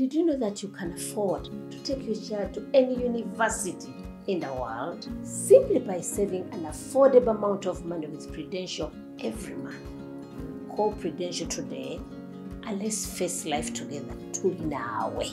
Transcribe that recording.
Did you know that you can afford to take your child to any university in the world simply by saving an affordable amount of money with Prudential every month? Call Prudential today and let's face life together. to in our way.